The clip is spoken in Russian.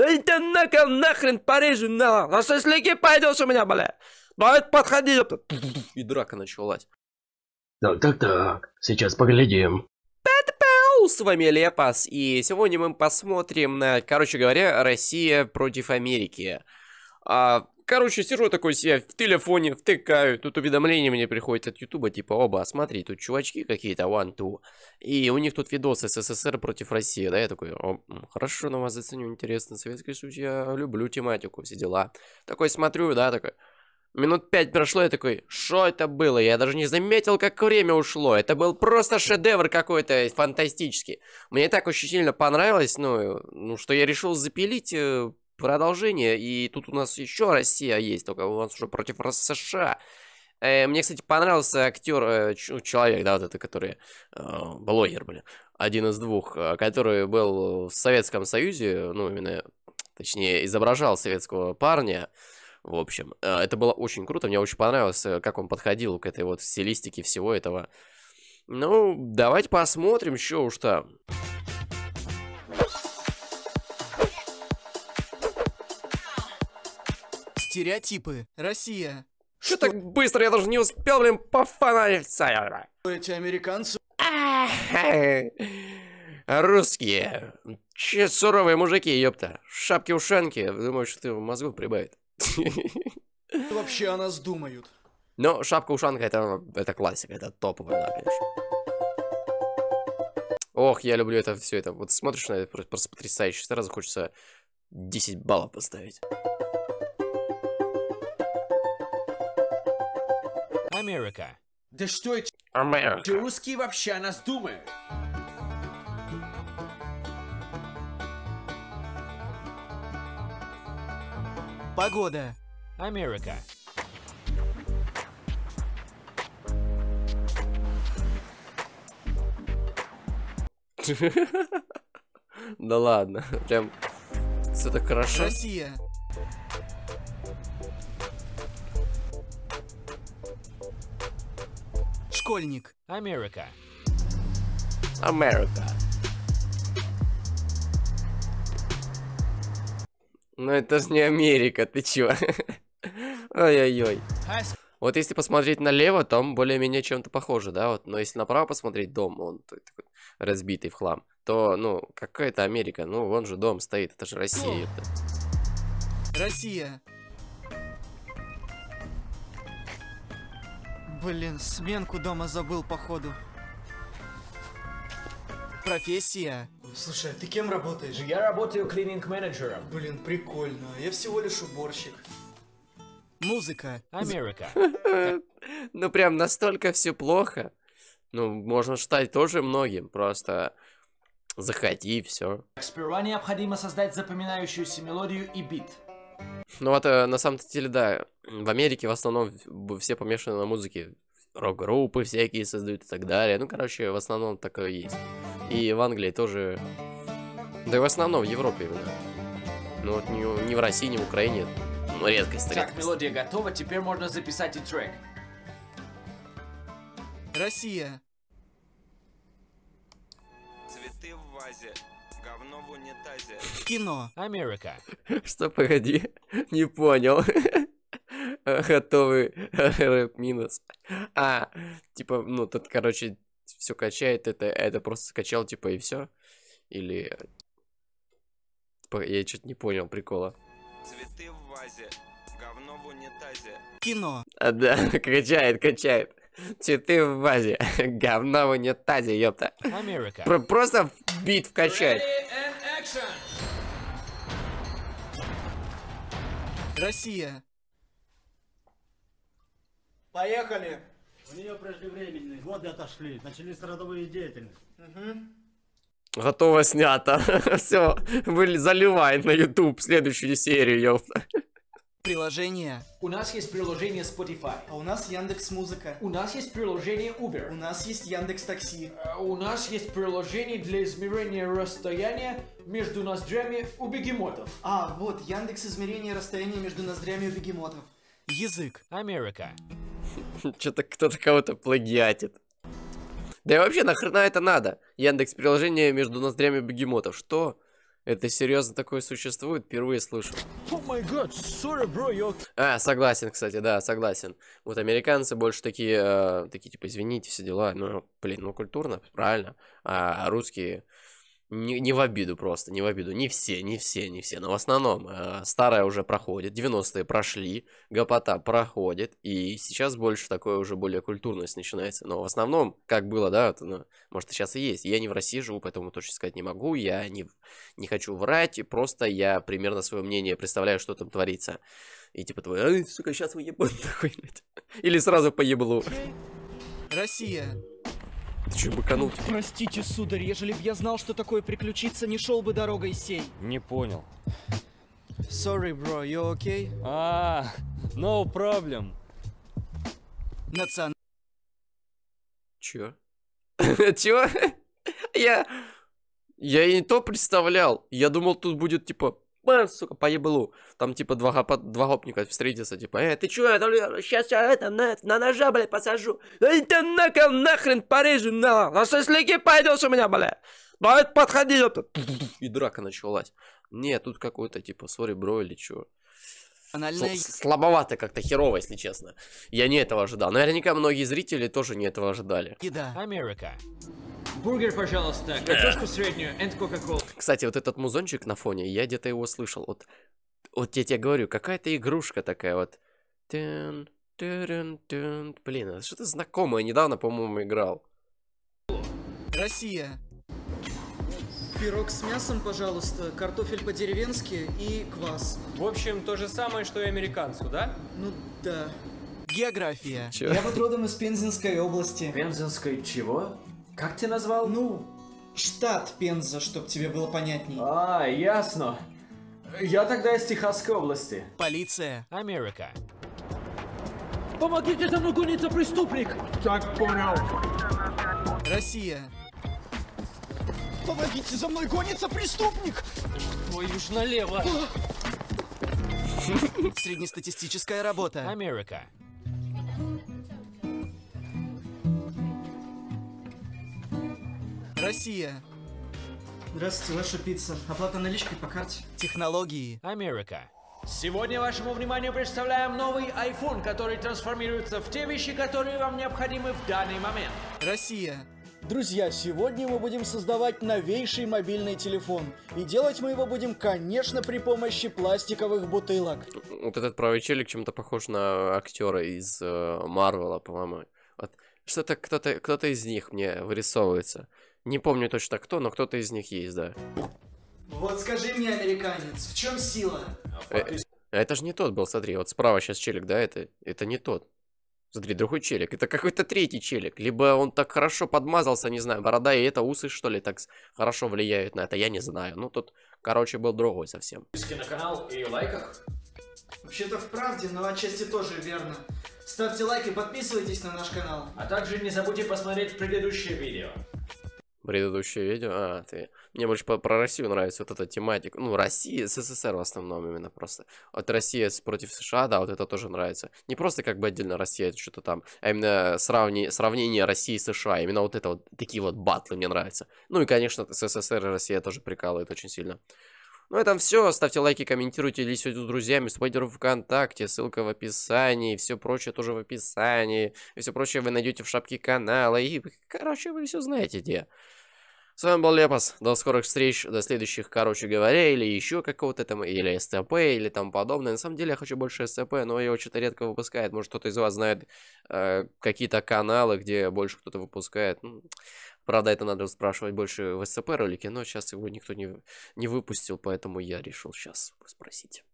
Да иди нахер, нахрен Париж, на, на шашлыки пойдешь у меня, бля. Давай подходи. И драка началась. Так, так, так. Сейчас поглядим. Пау, С вами Лепас, и сегодня мы посмотрим на, короче говоря, Россия против Америки. А, короче, сижу такой себе в телефоне, втыкаю, тут уведомления мне приходят от Ютуба, типа, оба, смотри, тут чувачки какие-то, one, two, и у них тут видос СССР против России, да, я такой, О, хорошо, на вас заценю, интересно, Советский Союз, я люблю тематику, все дела. Такой смотрю, да, такой, Минут пять прошло, я такой, что это было? Я даже не заметил, как время ушло. Это был просто шедевр какой-то фантастический. Мне так очень сильно понравилось, ну, ну что я решил запилить э, продолжение. И тут у нас еще Россия есть, только у нас уже против США. Э, мне, кстати, понравился актер, э, ч- человек, да, вот это, который, э, блогер, блин, один из двух, который был в Советском Союзе, ну, именно, точнее, изображал советского парня, в общем, это было очень круто, мне очень понравилось, как он подходил к этой вот стилистике всего этого. Ну, давайте посмотрим, что уж там. Стереотипы. Россия. Что так быстро, я даже не успел, блин, пофонариться. Эти американцы Русские. Че суровые мужики, ёпта. Шапки-ушанки. Думаю, что ты мозгу прибавит. вообще о нас думают. Но шапка-ушанка это, это классика, это топовая, да, конечно. Ох, я люблю это все это. Вот смотришь на это, про- просто потрясающе. Сразу хочется 10 баллов поставить. America. Да что эти Америка. русские вообще о нас думают? Погода. America. Да ладно, прям все так хорошо. Россия. Школьник. America. Америка. Ну это же не Америка, ты чё? Ой-ой-ой. Вот если посмотреть налево, там более-менее чем-то похоже, да, вот. Но если направо посмотреть дом, он такой разбитый в хлам, то, ну, какая это Америка? Ну, вон же дом стоит, это же Россия. Россия. Блин, сменку дома забыл, походу. Профессия. Слушай, а ты кем работаешь? Я работаю клининг-менеджером. Блин, прикольно. Я всего лишь уборщик. Музыка. America. Ну, прям настолько все плохо. Ну, можно стать тоже многим, просто заходи, все. Сперва необходимо создать запоминающуюся мелодию и бит. Ну вот, э, на самом деле, да, в Америке в основном все помешаны на музыке. Рок-группы всякие создают и так далее. Ну, короче, в основном такое есть. И в Англии тоже... Да и в основном в Европе именно. Ну вот не, не в России, не в Украине. Ну, редкость, Так, редкость. мелодия готова, теперь можно записать и трек. Россия. Цветы в вазе, говно в унитазе. Кино. America. Что, погоди, не понял. Готовый рэп минус. А, типа, ну, тут, короче, все качает, это, это просто скачал, типа, и все? Или... Типа, Я что-то не понял прикола. Цветы в вазе, говно в унитазе. Кино. А, да, качает, качает. Цветы в вазе, говно в унитазе, ёпта. Про- просто бит action! Россия. Поехали! У нее преждевременные годы отошли, начались родовые деятельности. Готово снято. Все, вы заливай на YouTube следующую серию, ёпта. Приложение. У нас есть приложение Spotify. А у нас Яндекс Музыка. У нас есть приложение У Uber. нас есть Яндекс Такси. Э, У нас есть приложение для измерения расстояния между ноздрями у бегемотов. А, вот, Яндекс измерение расстояния между ноздрями у бегемотов. Язык. America. Что-то кто-то кого-то плагиатит. Да и вообще, нахрена это надо? Яндекс приложение между ноздрями бегемотов. Что? Это серьезно такое существует? Впервые слышу. Май гад, sorry, bro. А, согласен, кстати, да, согласен. Вот американцы больше такие, э, такие типа, извините, все дела. Ну, блин, ну культурно, правильно. А русские не, не в обиду просто, не в обиду. Не все, не все, не все. Но в основном э, старая уже проходит, 90-е прошли, гопота проходит, и сейчас больше такое уже более культурность начинается. Но в основном, как было, да, вот, ну, может, сейчас и есть. Я не в России живу, поэтому точно сказать не могу, я не, не хочу врать, просто я примерно свое мнение представляю, что там творится. И типа твой, ай, сука, сейчас такой, блядь». Или сразу поеблу. Россия. Ты че, быканул? Простите, сударь, ежели б я знал, что такое приключиться, не шел бы дорогой сей. Не понял. Sorry, bro, you okay? А, no problem. Национ... Чё? Чё? Я... Я и не то представлял. Я думал, тут будет, типа, «Ба, сука, поеблу. Там, типа, два, гопа- два гопника встретятся, типа, э, ты чё, сейчас я это, на, на ножа, блядь, посажу. Да ты нахер, нахрен порежу, на, на шашлыки пойдешь у меня, блядь. Давай, подходи, ёпта. И драка началась. Не, тут какой-то, типа, сори, бро, или чё. Анальная Слабовато как-то, херово, если честно. Я не этого ожидал. Наверняка многие зрители тоже не этого ожидали. еда. America. Бургер, пожалуйста, картошку среднюю, and Coca-Cola. Кстати, вот этот музончик на фоне, я где-то его слышал. Вот, вот я тебе говорю, какая-то игрушка такая вот. Тын, тырын, тын. Блин, это что-то знакомое. Недавно, по-моему, играл. Россия. Пирог с мясом, пожалуйста, картофель по-деревенски и квас. В общем, то же самое, что и американцу, да? Ну да. География. Чё? Я вот родом из Пензенской области. Пензенской чего? Как ты назвал? Ну, штат Пенза, чтоб тебе было понятней. А, ясно. Я тогда из Техасской области. Полиция. America. Помогите, за мной гонится преступник! Так понял. Россия. Помогите, за мной гонится преступник! Твою ж налево. Среднестатистическая работа. America. Россия. Здравствуйте, ваша пицца. Оплата наличкой по карте. Технологии. America. Сегодня вашему вниманию представляем новый iPhone, который трансформируется в те вещи, которые вам необходимы в данный момент. Россия. Друзья, сегодня мы будем создавать новейший мобильный телефон. И делать мы его будем, конечно, при помощи пластиковых бутылок. Вот этот правый челик чем-то похож на актера из э, Марвела, по-моему. Что-то кто-то кто-то из них мне вырисовывается. Не помню точно кто, но кто-то из них есть, да. Вот скажи мне, американец, в чем сила? Э, Это же не тот был, смотри, вот справа сейчас челик, да, это, это не тот. Смотри, другой челик, это какой-то третий челик. Либо он так хорошо подмазался, не знаю, борода и это усы, что ли, так хорошо влияют на это, я не знаю. Ну, тут, короче, был другой совсем. Подписки на канал и лайках. Вообще-то в правде, но отчасти тоже верно. Ставьте лайк и подписывайтесь на наш канал. А также не забудьте посмотреть предыдущее видео. Предыдущее видео, а, ты... Мне больше по- про Россию нравится вот эта тематика. Ну, Россия, СССР в основном именно просто. Вот Россия против США, да, вот это тоже нравится. Не просто как бы отдельно Россия, это что-то там, а именно сравни... сравнение России и США. Именно вот это вот, такие вот батлы мне нравятся. Ну и, конечно, СССР и Россия тоже прикалывает очень сильно. Ну, это все. Ставьте лайки, комментируйте, делитесь с друзьями, в ВКонтакте, ссылка в описании, все прочее тоже в описании. И все прочее вы найдете в шапке канала. И, короче, вы все знаете где. С вами был Лепас. До скорых встреч, до следующих, короче говоря, или еще какого-то там, или СТП, или там подобное. На самом деле я хочу больше СТП, но его что-то редко выпускает. Может, кто-то из вас знает э, какие-то каналы, где больше кто-то выпускает. Ну, Правда, это надо спрашивать больше в СЦП ролике, но сейчас его никто не, не выпустил, поэтому я решил сейчас спросить.